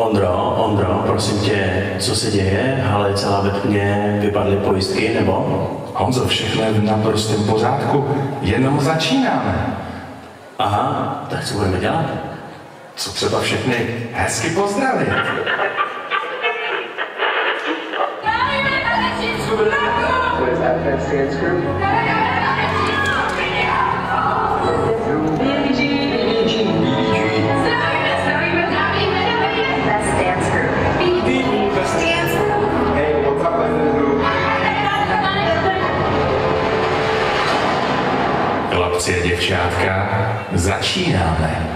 Ondro, Ondro, prosím tě, co se děje? Hale celá ve tmě, vypadly pojistky, nebo? Honzo, všechno je v naprostém pořádku, jenom začínáme. Aha, tak co budeme dělat? Co třeba všechny hezky pozdravit? Is that? počátka začínáme.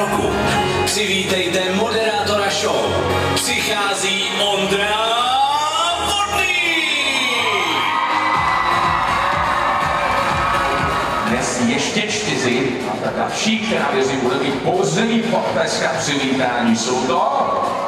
Roku. Přivítejte moderátora show. Přichází Ondra Vodný! Dnes ještě čtyři a ta další, která věří, bude mít pouzemí potlesk a přivítání. Jsou to...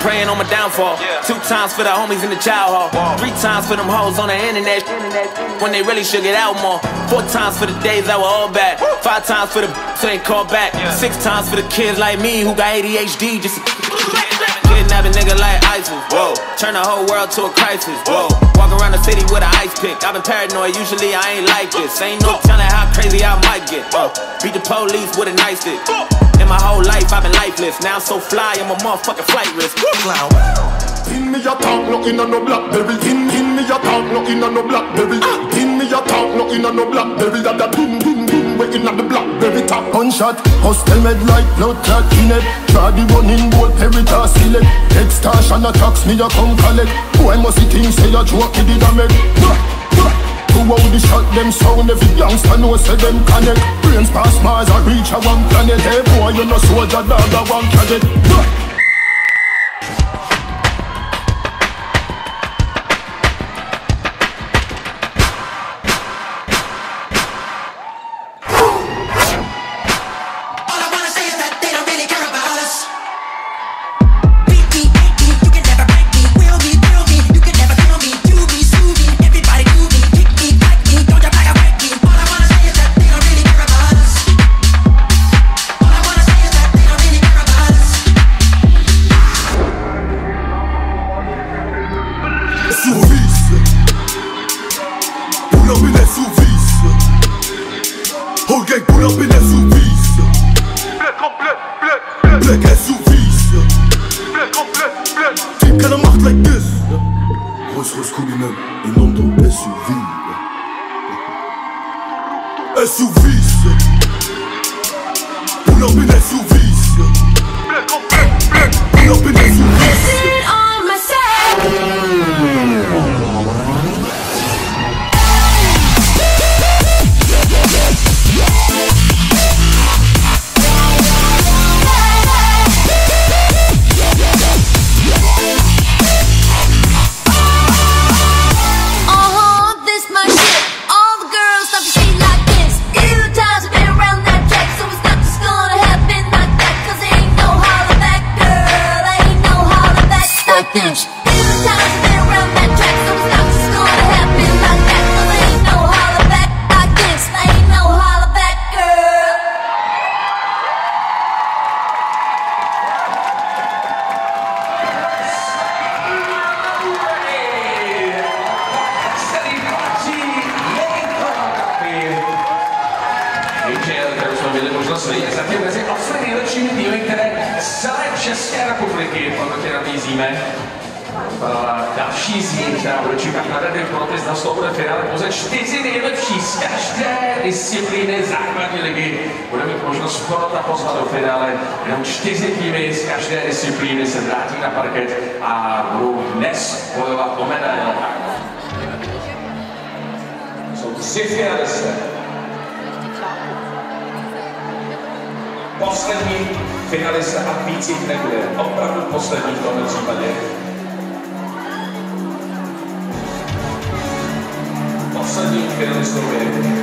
praying on my downfall. Two times for the homies in the child hall. Three times for them hoes on the internet. When they really should get out more. Four times for the days that were all bad. Five times for the so ain't call back. Six times for the kids like me who got ADHD. Just kidnap a nigga like ISIS. Whoa. Turn the whole world to a crisis. Whoa. Walk around the city with an ice pick. I've been paranoid. Usually I ain't like this. Ain't no telling how crazy I might get. Uh, beat the police with a nice stick. In my whole life, I've been lifeless. Now I'm so fly, I'm a motherfucking flight risk. Pin me a talk, no in no blackberry. Pin, pin me a talk, no in no blackberry. Pin me a talk, no in a no blackberry. That a pin, pin, pin, we in the blackberry top. Gunshot, hostel med like blood clot in it. Try the running boat, peritas select. Extortion attacks me a come collect. Boy must see things say a joke, he did a make. Who out the shot them sound Every youngster know say them connect Brains pass Mars I reach a one planet Hey boy you no soldier dog a one cadet Royce Cullinan in London SUV SUVs Pull up in SUVs Pull up in SUVs kterou jsme měli možnost vidět zatím mezi asi nejlepšími týmy, které z celé České republiky v porotě nabízíme. A Další z nich, která bude čekat na den protest na slovo bude finále pouze čtyři nejlepší z každé disciplíny základní ligy. Bude mít možnost porota pozvat do finále. Jenom čtyři týmy z každé disciplíny se vrátí na parket a budou dnes bojovat o medaile. Jsou tři finalisté. Poslední finalista a víc jich nebude. Opravdu poslední v tomto případě. Poslední finalistou je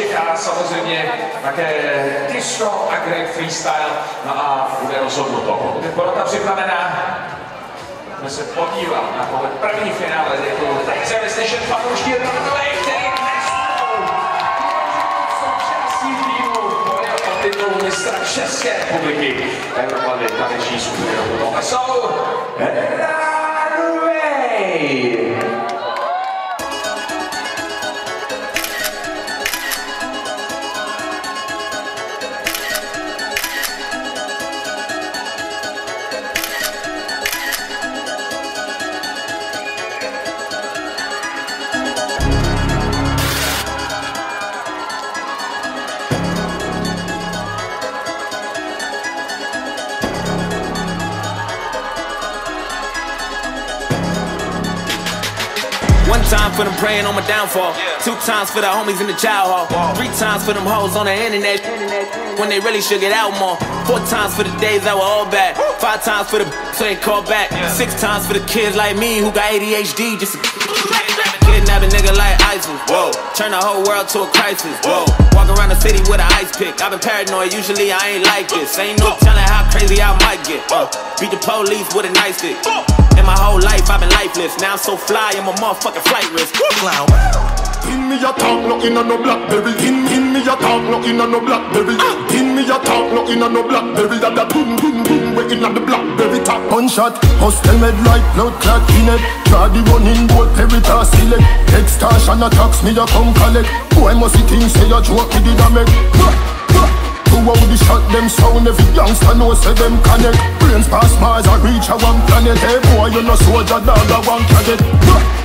nás čeká samozřejmě také disco a great freestyle. No a bude rozhodnuto. Je porota připravená, budeme se podívat na tohle první finále ligu. Tak chceme slyšet fanoušky Runaway, který titul mistra České republiky. Evropa taneční skupiny. Tohle jsou Runaway! One time for them praying on my downfall. Two times for the homies in the child hall. Three times for them hoes on the internet. When they really should get out more. Four times for the days that were all bad. Five times for the so they call back. Six times for the kids like me who got ADHD. Just Nigga like ISIS, whoa. Turn the whole world to a crisis, whoa. Walk around the city with an ice pick. I've been paranoid, usually I ain't like this. Ain't no telling how crazy I might get. Uh, beat the police with a nice stick. In my whole life, I've been lifeless. Now I'm so fly, I'm a motherfucking flight risk. In me a talk, no inna no blackberry. In in me a talk, no inna no blackberry. In me a talk, no inna no blackberry. That da boom boom boom, we inna the blackberry top. Gunshot, hostel med like blood clot in it. Draw the one in bolt, every task select. Extortion attacks, me a come collect. Boy must see things say a joke, me did a make. Two out the shot, them sound every youngster know say them connect. Brains past Mars, I reach a one planet. Hey boy, you no soldier, dog, I want cadet.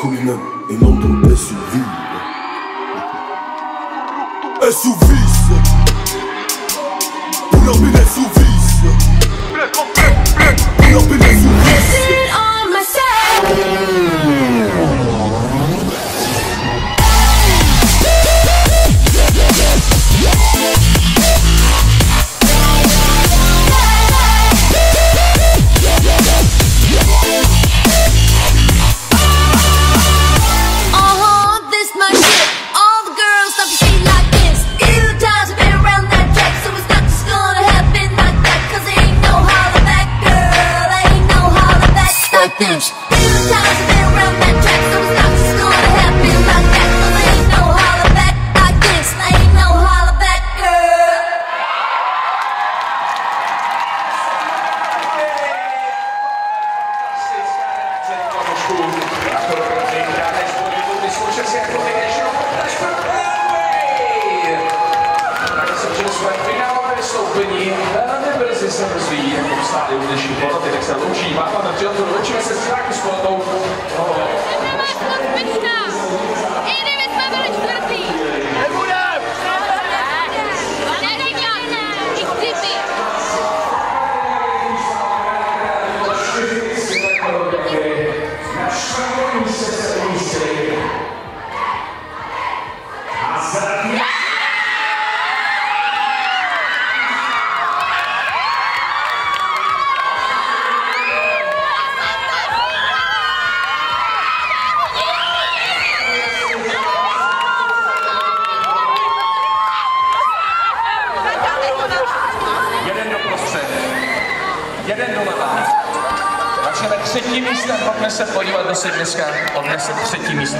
comme une, une ampoule SUV. SUV. Jeden do prostřed. Jeden do leva. Začneme ve třetí místa, pojďme se podívat, kdo si dneska odnese třetí místo.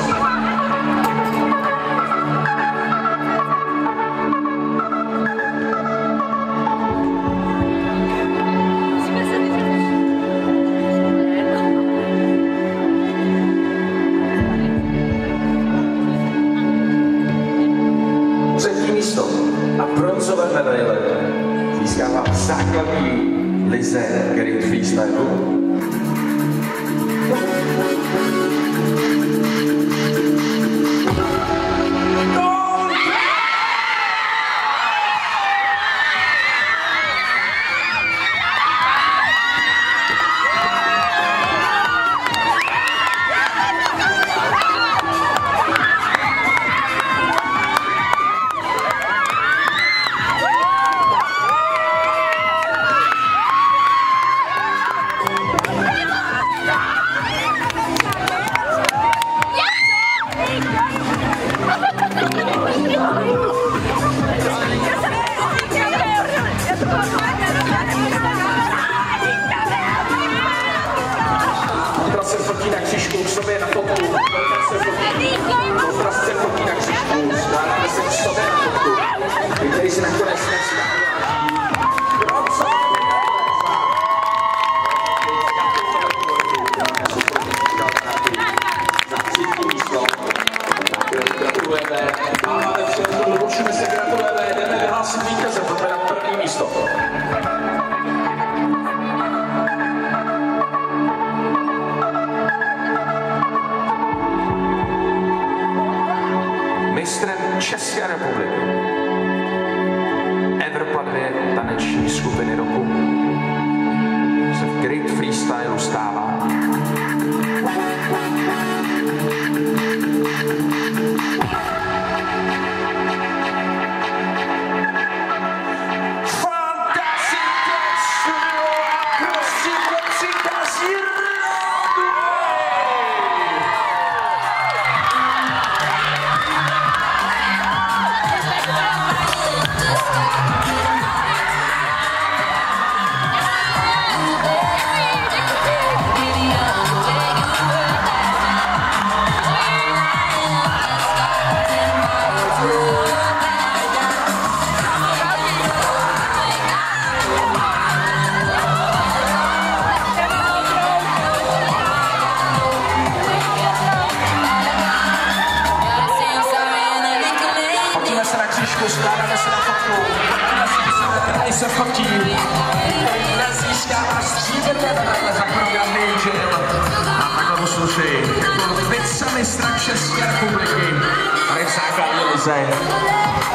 Lize Great Freestylu.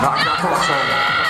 Vai, vai, vai,